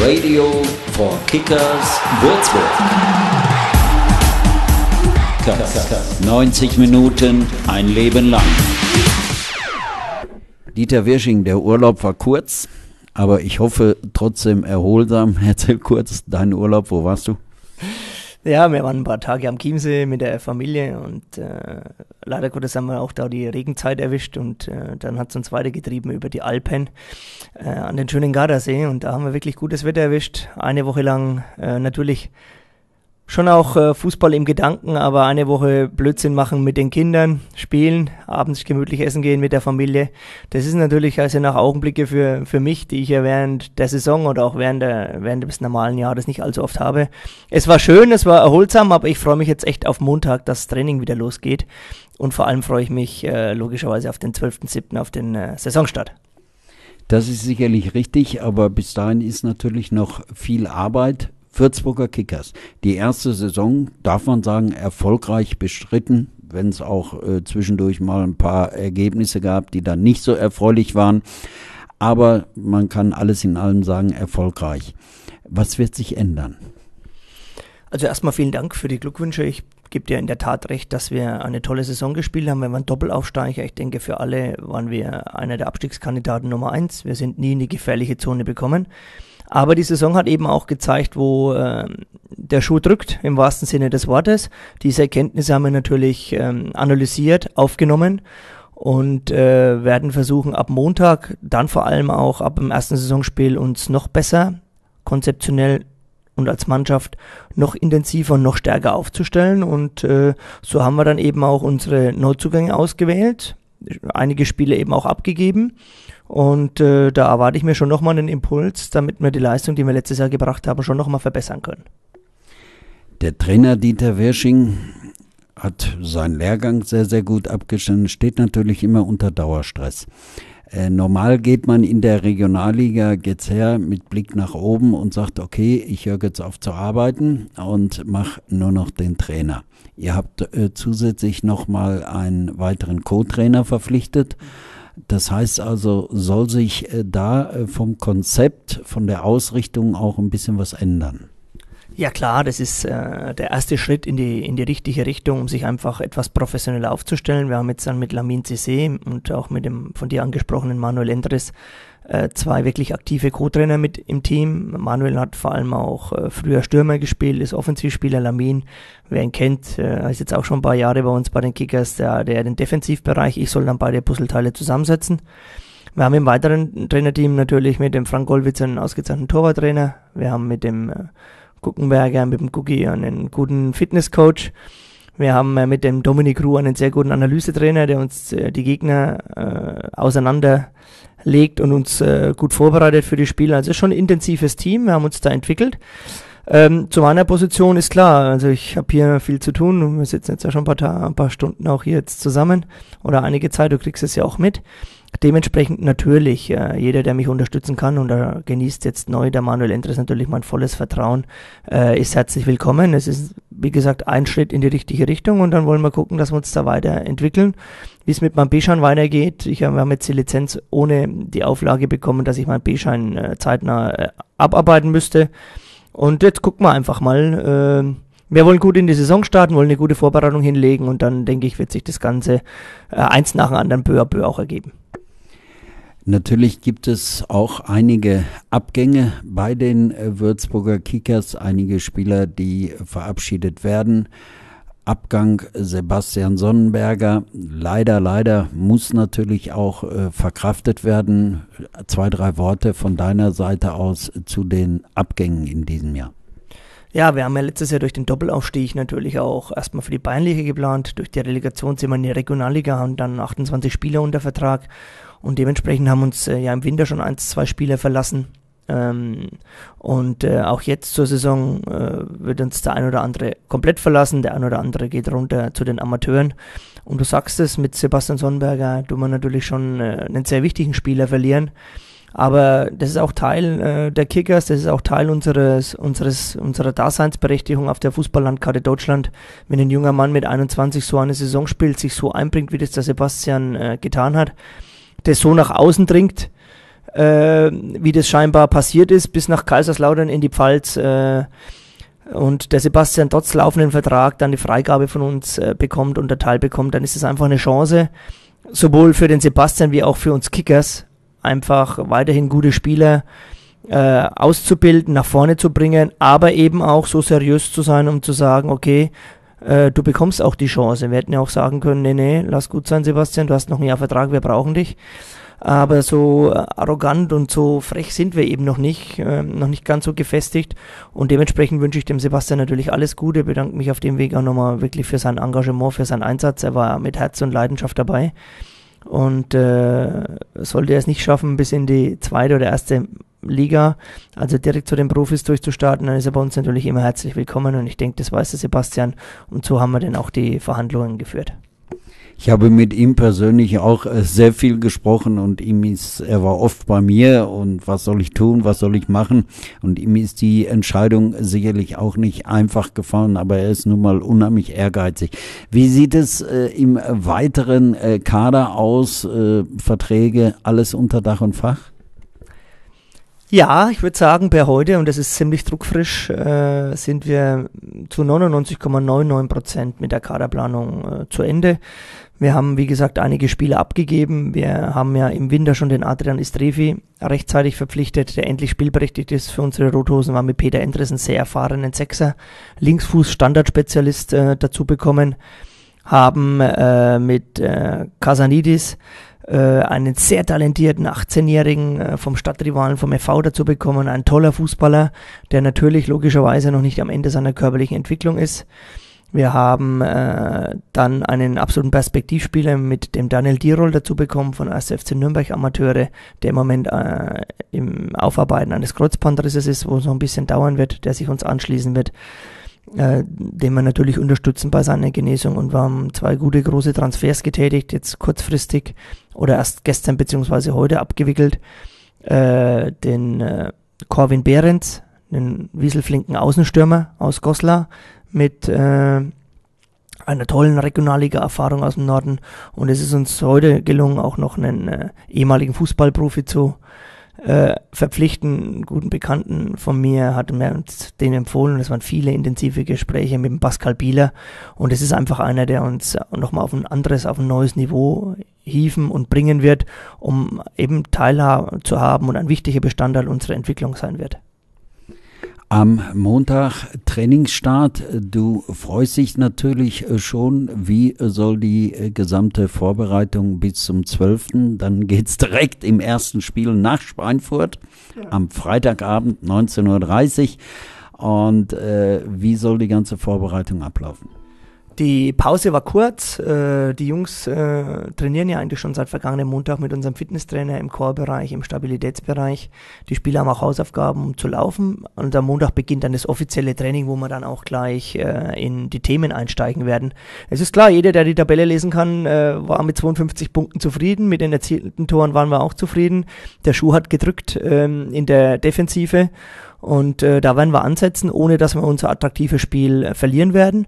Radio for Kickers Würzburg. 90 Minuten, ein Leben lang. Dieter Wirsching, der Urlaub war kurz, aber ich hoffe trotzdem erholsam. Erzähl kurz deinen Urlaub, wo warst du? Ja, wir waren ein paar Tage am Chiemsee mit der Familie und äh, leider Gottes haben wir auch da die Regenzeit erwischt und äh, dann hat es uns weitergetrieben über die Alpen äh, an den schönen Gardasee und da haben wir wirklich gutes Wetter erwischt. Eine Woche lang äh, natürlich schon auch äh, Fußball im Gedanken, aber eine Woche Blödsinn machen mit den Kindern, spielen, abends gemütlich essen gehen mit der Familie. Das ist natürlich also nach Augenblicke für, für mich, die ich ja während der Saison oder auch während, der, während des normalen Jahres nicht allzu oft habe. Es war schön, es war erholsam, aber ich freue mich jetzt echt auf Montag, dass das Training wieder losgeht. Und vor allem freue ich mich äh, logischerweise auf den 12.07., auf den äh, Saisonstart. Das ist sicherlich richtig, aber bis dahin ist natürlich noch viel Arbeit Würzburger Kickers. Die erste Saison, darf man sagen, erfolgreich bestritten, wenn es auch äh, zwischendurch mal ein paar Ergebnisse gab, die dann nicht so erfreulich waren. Aber man kann alles in allem sagen, erfolgreich. Was wird sich ändern? Also erstmal vielen Dank für die Glückwünsche. Ich gebe dir in der Tat recht, dass wir eine tolle Saison gespielt haben. Wir waren Doppelaufsteiger. Ich denke, für alle waren wir einer der Abstiegskandidaten Nummer eins. Wir sind nie in die gefährliche Zone bekommen. Aber die Saison hat eben auch gezeigt, wo äh, der Schuh drückt, im wahrsten Sinne des Wortes. Diese Erkenntnisse haben wir natürlich ähm, analysiert, aufgenommen und äh, werden versuchen, ab Montag, dann vor allem auch ab dem ersten Saisonspiel uns noch besser, konzeptionell und als Mannschaft noch intensiver und noch stärker aufzustellen. Und äh, so haben wir dann eben auch unsere Neuzugänge ausgewählt, einige Spiele eben auch abgegeben und äh, da erwarte ich mir schon nochmal einen Impuls, damit wir die Leistung, die wir letztes Jahr gebracht haben, schon nochmal verbessern können. Der Trainer Dieter Wirsching hat seinen Lehrgang sehr, sehr gut abgeschnitten, steht natürlich immer unter Dauerstress. Äh, normal geht man in der Regionalliga jetzt her mit Blick nach oben und sagt, okay, ich höre jetzt auf zu arbeiten und mache nur noch den Trainer. Ihr habt äh, zusätzlich nochmal einen weiteren Co-Trainer verpflichtet. Mhm das heißt also, soll sich äh, da äh, vom Konzept, von der Ausrichtung auch ein bisschen was ändern? Ja klar, das ist äh, der erste Schritt in die, in die richtige Richtung, um sich einfach etwas professioneller aufzustellen. Wir haben jetzt dann mit Lamin CC und auch mit dem von dir angesprochenen Manuel Endres äh, zwei wirklich aktive Co-Trainer mit im Team. Manuel hat vor allem auch äh, früher Stürmer gespielt, ist Offensivspieler Lamin. Wer ihn kennt, äh, ist jetzt auch schon ein paar Jahre bei uns bei den Kickers, der, der den Defensivbereich. Ich soll dann beide Puzzleteile zusammensetzen. Wir haben im weiteren Trainerteam natürlich mit dem Frank Gollwitz einen ausgezeichneten Torwarttrainer. Wir haben mit dem äh, Guckenberger, mit dem Cookie einen guten Fitnesscoach. Wir haben äh, mit dem Dominik Ruh einen sehr guten Analysetrainer, der uns äh, die Gegner äh, auseinander legt und uns äh, gut vorbereitet für die Spiele. Also schon ein intensives Team, wir haben uns da entwickelt. Ähm, zu meiner Position ist klar, also ich habe hier viel zu tun und wir sitzen jetzt ja schon ein paar, ein paar Stunden auch hier jetzt zusammen oder einige Zeit, du kriegst es ja auch mit. Dementsprechend natürlich, äh, jeder, der mich unterstützen kann und da genießt jetzt neu der Manuel Endres natürlich mein volles Vertrauen, äh, ist herzlich willkommen. Es ist, wie gesagt, ein Schritt in die richtige Richtung und dann wollen wir gucken, dass wir uns da weiterentwickeln. Wie es mit meinem B-Schein weitergeht, ich, wir haben jetzt die Lizenz ohne die Auflage bekommen, dass ich meinen B-Schein äh, zeitnah äh, abarbeiten müsste. Und jetzt gucken wir einfach mal. Äh, wir wollen gut in die Saison starten, wollen eine gute Vorbereitung hinlegen und dann denke ich, wird sich das Ganze äh, eins nach dem anderen peu à peu auch ergeben. Natürlich gibt es auch einige Abgänge bei den äh, Würzburger Kickers, einige Spieler, die verabschiedet werden. Abgang Sebastian Sonnenberger. Leider, leider muss natürlich auch äh, verkraftet werden. Zwei, drei Worte von deiner Seite aus zu den Abgängen in diesem Jahr. Ja, wir haben ja letztes Jahr durch den Doppelaufstieg natürlich auch erstmal für die Bayernliga geplant. Durch die Relegation sind wir in die Regionalliga und dann 28 Spieler unter Vertrag. Und dementsprechend haben uns äh, ja im Winter schon ein, zwei Spieler verlassen. Ähm, und äh, auch jetzt zur Saison äh, wird uns der ein oder andere komplett verlassen, der ein oder andere geht runter zu den Amateuren. Und du sagst es, mit Sebastian Sonnenberger tun wir natürlich schon äh, einen sehr wichtigen Spieler verlieren. Aber das ist auch Teil äh, der Kickers, das ist auch Teil unseres, unseres, unserer Daseinsberechtigung auf der Fußballlandkarte Deutschland. Wenn ein junger Mann mit 21 so eine Saison spielt, sich so einbringt, wie das der Sebastian äh, getan hat, das so nach außen dringt, äh, wie das scheinbar passiert ist, bis nach Kaiserslautern in die Pfalz. Äh, und der Sebastian trotz laufenden Vertrag dann die Freigabe von uns äh, bekommt und der Teil bekommt, dann ist es einfach eine Chance, sowohl für den Sebastian wie auch für uns Kickers, einfach weiterhin gute Spieler äh, auszubilden, nach vorne zu bringen, aber eben auch so seriös zu sein, um zu sagen, okay, äh, du bekommst auch die Chance. Wir hätten ja auch sagen können, nee, nee, lass gut sein, Sebastian, du hast noch ein Jahr Vertrag, wir brauchen dich. Aber so arrogant und so frech sind wir eben noch nicht, äh, noch nicht ganz so gefestigt. Und dementsprechend wünsche ich dem Sebastian natürlich alles Gute, bedanke mich auf dem Weg auch nochmal wirklich für sein Engagement, für seinen Einsatz. Er war mit Herz und Leidenschaft dabei. Und äh, sollte er es nicht schaffen, bis in die zweite oder erste Liga, also direkt zu den Profis durchzustarten, dann ist er bei uns natürlich immer herzlich willkommen und ich denke, das weiß der Sebastian und so haben wir dann auch die Verhandlungen geführt. Ich habe mit ihm persönlich auch äh, sehr viel gesprochen und ihm ist, er war oft bei mir und was soll ich tun, was soll ich machen? Und ihm ist die Entscheidung sicherlich auch nicht einfach gefallen, aber er ist nun mal unheimlich ehrgeizig. Wie sieht es äh, im weiteren äh, Kader aus? Äh, Verträge, alles unter Dach und Fach? Ja, ich würde sagen, per heute, und das ist ziemlich druckfrisch, äh, sind wir zu 99,99 Prozent mit der Kaderplanung äh, zu Ende. Wir haben, wie gesagt, einige Spiele abgegeben. Wir haben ja im Winter schon den Adrian Istrefi rechtzeitig verpflichtet, der endlich spielberechtigt ist für unsere Rothosen, war mit Peter Endres einen sehr erfahrenen Sechser, Linksfuß-Standardspezialist äh, dazu bekommen, haben äh, mit äh, Casanidis äh, einen sehr talentierten 18-Jährigen äh, vom Stadtrivalen vom FV dazu bekommen, ein toller Fußballer, der natürlich logischerweise noch nicht am Ende seiner körperlichen Entwicklung ist. Wir haben äh, dann einen absoluten Perspektivspieler mit dem Daniel Dirol dazu bekommen von 1. FC Nürnberg Amateure, der im Moment äh, im Aufarbeiten eines Kreuzbandrisses ist, wo es noch ein bisschen dauern wird, der sich uns anschließen wird, äh, den wir natürlich unterstützen bei seiner Genesung. Und wir haben zwei gute große Transfers getätigt, jetzt kurzfristig oder erst gestern beziehungsweise heute abgewickelt. Äh, den äh, Corwin Behrens, einen wieselflinken Außenstürmer aus Goslar, mit äh, einer tollen Regionalliga-Erfahrung aus dem Norden. Und es ist uns heute gelungen, auch noch einen äh, ehemaligen Fußballprofi zu äh, verpflichten. Einen guten Bekannten von mir hat mir uns den empfohlen. Es waren viele intensive Gespräche mit dem Pascal Bieler. Und es ist einfach einer, der uns nochmal auf ein anderes, auf ein neues Niveau hieven und bringen wird, um eben Teilhabe zu haben und ein wichtiger Bestandteil unserer Entwicklung sein wird. Am Montag Trainingsstart. Du freust dich natürlich schon. Wie soll die gesamte Vorbereitung bis zum 12. Dann geht es direkt im ersten Spiel nach Schweinfurt am Freitagabend 19.30 Uhr. Und äh, wie soll die ganze Vorbereitung ablaufen? Die Pause war kurz. Äh, die Jungs äh, trainieren ja eigentlich schon seit vergangenem Montag mit unserem Fitnesstrainer im Core-Bereich, im Stabilitätsbereich. Die Spieler haben auch Hausaufgaben, um zu laufen. Und am Montag beginnt dann das offizielle Training, wo wir dann auch gleich äh, in die Themen einsteigen werden. Es ist klar, jeder, der die Tabelle lesen kann, äh, war mit 52 Punkten zufrieden. Mit den erzielten Toren waren wir auch zufrieden. Der Schuh hat gedrückt ähm, in der Defensive. Und äh, da werden wir ansetzen, ohne dass wir unser attraktives Spiel äh, verlieren werden.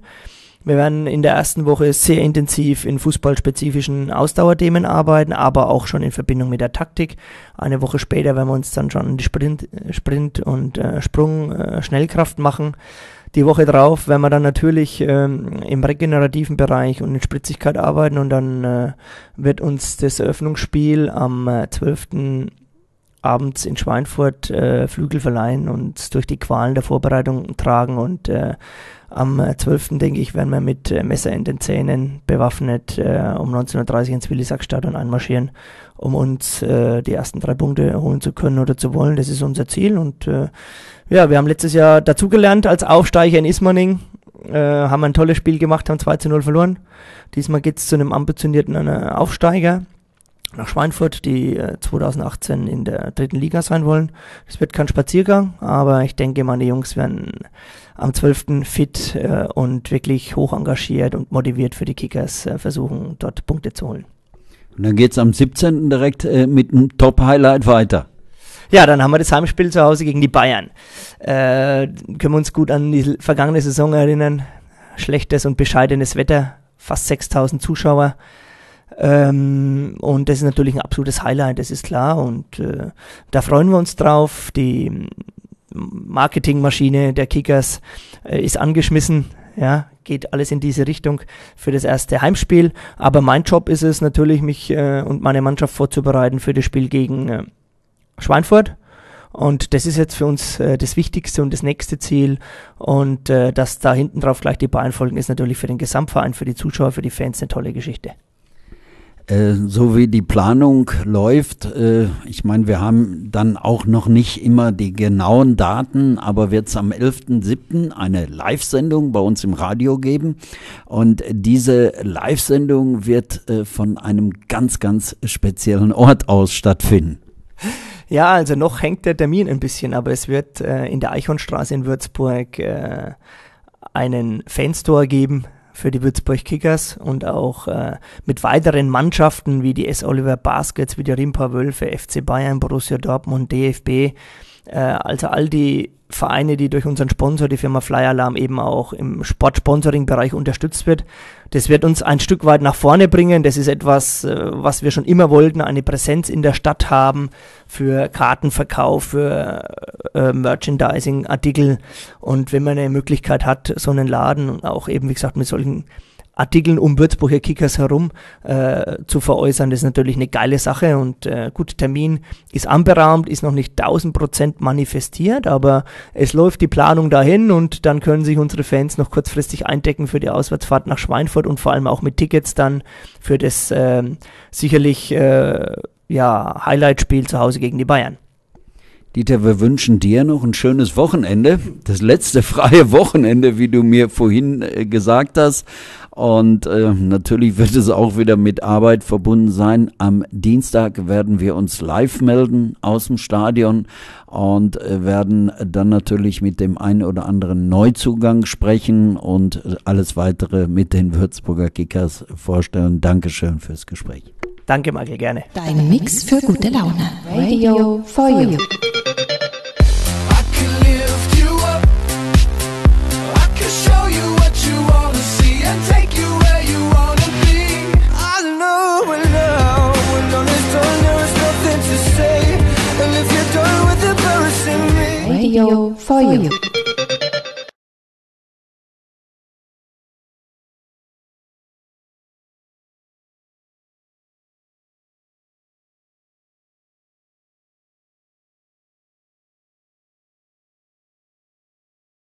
Wir werden in der ersten Woche sehr intensiv in fußballspezifischen Ausdauerthemen arbeiten, aber auch schon in Verbindung mit der Taktik. Eine Woche später werden wir uns dann schon die Sprint, Sprint und äh, Sprung, äh, Schnellkraft machen. Die Woche drauf werden wir dann natürlich ähm, im regenerativen Bereich und in Spritzigkeit arbeiten und dann äh, wird uns das Eröffnungsspiel am äh, 12 abends in Schweinfurt äh, Flügel verleihen und durch die Qualen der Vorbereitung tragen und äh, am 12. Äh, denke ich, werden wir mit äh, Messer in den Zähnen bewaffnet äh, um 19.30 Uhr ins Willisack-Stadion einmarschieren, um uns äh, die ersten drei Punkte holen zu können oder zu wollen. Das ist unser Ziel. Und äh, ja, wir haben letztes Jahr dazugelernt als Aufsteiger in Ismaning, äh, haben ein tolles Spiel gemacht, haben 2 zu 0 verloren. Diesmal geht es zu einem ambitionierten Aufsteiger nach Schweinfurt, die 2018 in der dritten Liga sein wollen. Es wird kein Spaziergang, aber ich denke, meine Jungs werden am 12. fit äh, und wirklich hoch engagiert und motiviert für die Kickers äh, versuchen, dort Punkte zu holen. Und dann geht es am 17. direkt äh, mit einem Top-Highlight weiter. Ja, dann haben wir das Heimspiel zu Hause gegen die Bayern. Äh, können wir uns gut an die vergangene Saison erinnern. Schlechtes und bescheidenes Wetter, fast 6000 Zuschauer. Ähm, und das ist natürlich ein absolutes Highlight, das ist klar. Und äh, da freuen wir uns drauf. Die Marketingmaschine der Kickers äh, ist angeschmissen. Ja, geht alles in diese Richtung für das erste Heimspiel. Aber mein Job ist es natürlich, mich äh, und meine Mannschaft vorzubereiten für das Spiel gegen äh, Schweinfurt. Und das ist jetzt für uns äh, das Wichtigste und das nächste Ziel. Und äh, dass da hinten drauf gleich die Bayern folgen, ist natürlich für den Gesamtverein, für die Zuschauer, für die Fans eine tolle Geschichte. Äh, so wie die Planung läuft, äh, ich meine, wir haben dann auch noch nicht immer die genauen Daten, aber wird es am 11.07. eine Live-Sendung bei uns im Radio geben. Und diese Live-Sendung wird äh, von einem ganz, ganz speziellen Ort aus stattfinden. Ja, also noch hängt der Termin ein bisschen, aber es wird äh, in der Eichhornstraße in Würzburg äh, einen Fanstore geben, für die Würzburg Kickers und auch äh, mit weiteren Mannschaften wie die S. Oliver Baskets, wie die Rimpa Wölfe, FC Bayern, Borussia Dortmund, DFB, also all die Vereine, die durch unseren Sponsor, die Firma Fly Alarm, eben auch im Sportsponsoring-Bereich unterstützt wird. Das wird uns ein Stück weit nach vorne bringen. Das ist etwas, äh, was wir schon immer wollten, eine Präsenz in der Stadt haben für Kartenverkauf, für äh, Merchandising-Artikel. Und wenn man eine Möglichkeit hat, so einen Laden auch eben, wie gesagt, mit solchen Artikeln um Würzburger Kickers herum äh, zu veräußern. Das ist natürlich eine geile Sache und äh, gut, Termin ist anberaumt, ist noch nicht 1000 Prozent manifestiert, aber es läuft die Planung dahin und dann können sich unsere Fans noch kurzfristig eindecken für die Auswärtsfahrt nach Schweinfurt und vor allem auch mit Tickets dann für das äh, sicherlich äh, ja, Highlight-Spiel zu Hause gegen die Bayern. Dieter, wir wünschen dir noch ein schönes Wochenende. Das letzte freie Wochenende, wie du mir vorhin äh, gesagt hast. Und äh, natürlich wird es auch wieder mit Arbeit verbunden sein. Am Dienstag werden wir uns live melden aus dem Stadion und äh, werden dann natürlich mit dem einen oder anderen Neuzugang sprechen und alles weitere mit den Würzburger Kickers vorstellen. Dankeschön fürs Gespräch. Danke, Michael, gerne. Dein Mix für gute Laune. Radio for you. Radio for you.